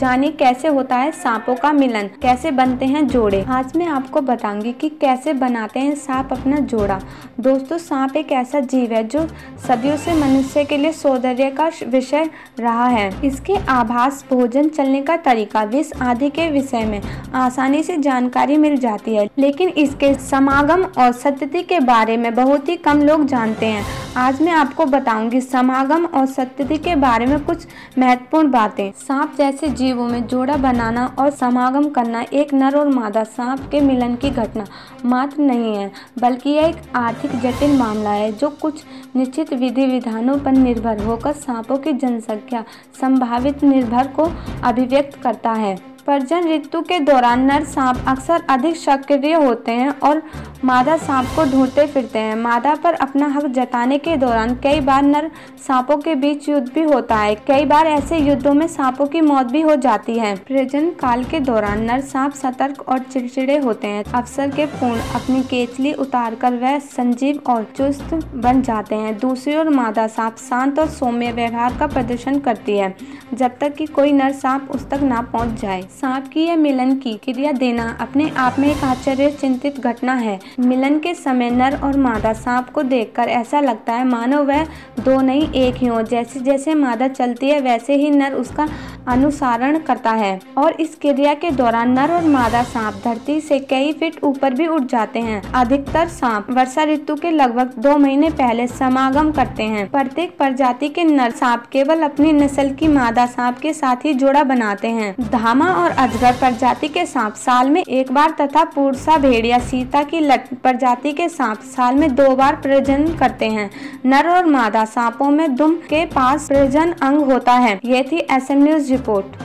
जानिए कैसे होता है सांपों का मिलन, कैसे बनते हैं जोड़े। आज मैं आपको बताऊँगी कि कैसे बनाते हैं सांप अपना जोड़ा। दोस्तों, सांप एक ऐसा जीव है जो सदियों से मनुष्य के लिए सौंदर्य का विषय रहा है। इसके आभास, भोजन, चलने का तरीका, विष आदि के विषय में आसानी से जानकारी मिल जाती है। लेकिन इसके समागम और सत्यति के बारे में बहुत ही कम लोग जानते हैं। आज मैं आपको बताऊँगी समागम और सत्यति के बारे में कुछ महत्वपूर्ण बातें। सांप जैसे जीवों में जोड़ा बनाना और समागम करना एक नर और मादा सांप के मिलन की घटना मात्र नहीं है, बल्कि यह एक आर्थिक जटिल मामला है जो कुछ निश्चित विधि विधानों पर निर्भर होकर सांपों की जनसंख्या संभावित निर्भर को अभिव्यक्त करता है। प्रजन ऋतु के दौरान नर सांप अक्सर अधिक सक्रिय होते हैं और मादा सांप को ढूंढते फिरते हैं। मादा पर अपना हक जताने के दौरान कई बार नर सांपों के बीच युद्ध भी होता है। कई बार ऐसे युद्धों में सांपों की मौत भी हो जाती है। प्रजन काल के दौरान नर सांप सतर्क और चिड़चिड़े होते हैं। अवसर के पूर्ण अपनी केचली उतार कर वह संजीव और चुस्त बन जाते हैं। दूसरी ओर मादा सांप शांत और सौम्य व्यवहार का प्रदर्शन करती है। जब तक कि कोई नर सांप उस तक ना पहुँच जाए। सांप की या मिलन की क्रिया देना अपने आप में एक आश्चर्य चिंतित घटना है। मिलन के समय नर और मादा सांप को देखकर ऐसा लगता है, मानो वह दो नहीं, एक ही हो। जैसे जैसे मादा चलती है, वैसे ही नर उसका अनुसरण करता है और इस क्रिया के दौरान नर और मादा सांप धरती से कई फीट ऊपर भी उठ जाते हैं। अधिकतर सांप वर्षा ऋतु के लगभग दो महीने पहले समागम करते हैं। प्रत्येक प्रजाति के नर सांप केवल अपनी नस्ल की मादा सांप के साथ ही जोड़ा बनाते हैं। धामा और अजगर प्रजाति के सांप साल में एक बार तथा पूर्सा भेड़िया सीता की लट प्रजाति के सांप साल में दो बार प्रजनन करते हैं। नर और मादा सांपों में दुम के पास प्रजन अंग होता है। ये थी एस रिपोर्ट।